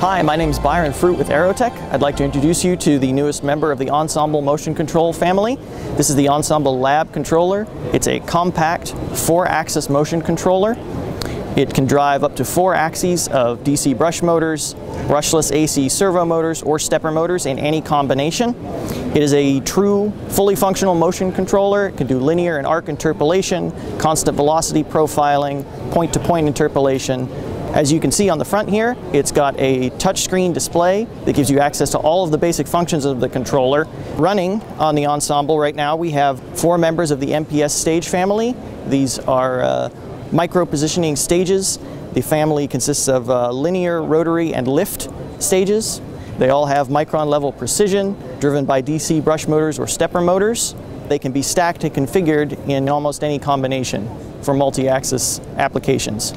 Hi, my name is Byron Fruit with Aerotech. I'd like to introduce you to the newest member of the Ensemble Motion Control family. This is the Ensemble Lab Controller. It's a compact four-axis motion controller. It can drive up to four axes of DC brush motors, brushless AC servo motors, or stepper motors in any combination. It is a true, fully functional motion controller. It can do linear and arc interpolation, constant velocity profiling, point-to-point -point interpolation, as you can see on the front here, it's got a touchscreen display that gives you access to all of the basic functions of the controller. Running on the Ensemble right now, we have four members of the MPS stage family. These are uh, micro positioning stages. The family consists of uh, linear, rotary, and lift stages. They all have micron level precision, driven by DC brush motors or stepper motors. They can be stacked and configured in almost any combination for multi-axis applications.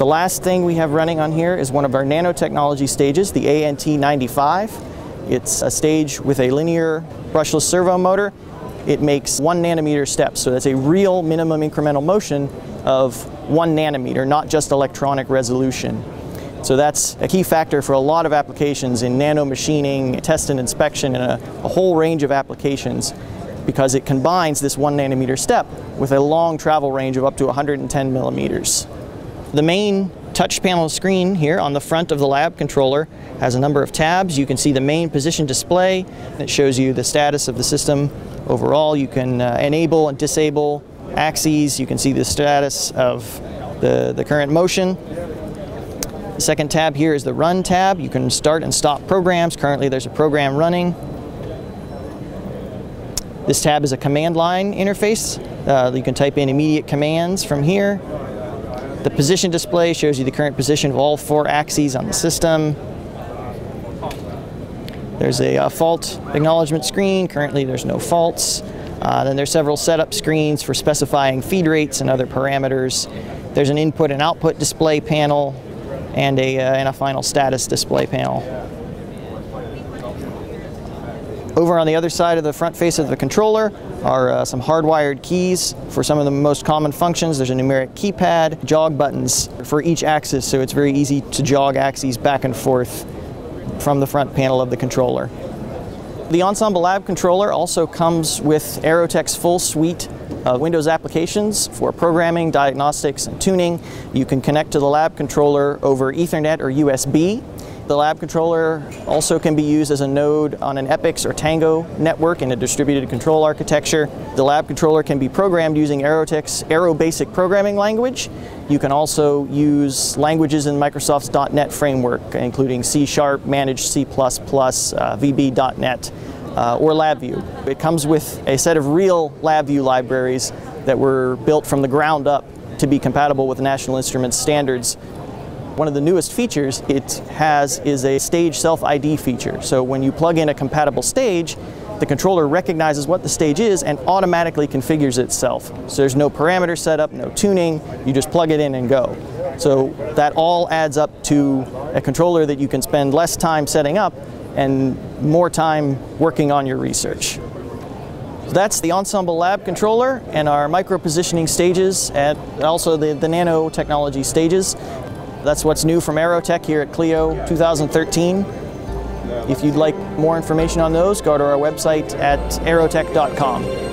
The last thing we have running on here is one of our nanotechnology stages, the ANT95. It's a stage with a linear brushless servo motor. It makes one nanometer steps, so that's a real minimum incremental motion of one nanometer, not just electronic resolution. So that's a key factor for a lot of applications in nano machining, test and inspection, and a, a whole range of applications because it combines this one nanometer step with a long travel range of up to 110 millimeters. The main touch panel screen here on the front of the lab controller has a number of tabs. You can see the main position display that shows you the status of the system overall. You can uh, enable and disable axes. You can see the status of the, the current motion. The second tab here is the Run tab. You can start and stop programs. Currently there's a program running. This tab is a command line interface. Uh, you can type in immediate commands from here. The position display shows you the current position of all four axes on the system. There's a uh, fault acknowledgement screen. Currently there's no faults. Uh, then there's several setup screens for specifying feed rates and other parameters. There's an input and output display panel and a, uh, and a final status display panel. Over on the other side of the front face of the controller are uh, some hardwired keys for some of the most common functions. There's a numeric keypad, jog buttons for each axis, so it's very easy to jog axes back and forth from the front panel of the controller. The Ensemble Lab controller also comes with Aerotech's full suite of Windows applications for programming, diagnostics, and tuning. You can connect to the lab controller over Ethernet or USB the lab controller also can be used as a node on an EPICS or Tango network in a distributed control architecture. The lab controller can be programmed using Aerotech's AeroBasic programming language. You can also use languages in Microsoft's .NET framework, including C Sharp, Managed C++, uh, VB.NET, uh, or LabVIEW. It comes with a set of real LabVIEW libraries that were built from the ground up to be compatible with National Instruments standards one of the newest features it has is a stage self-ID feature. So when you plug in a compatible stage, the controller recognizes what the stage is and automatically configures itself. So there's no parameter setup, no tuning, you just plug it in and go. So that all adds up to a controller that you can spend less time setting up and more time working on your research. So that's the Ensemble Lab controller and our micro positioning stages and also the, the nanotechnology stages. That's what's new from Aerotech here at CLEO 2013. If you'd like more information on those, go to our website at aerotech.com.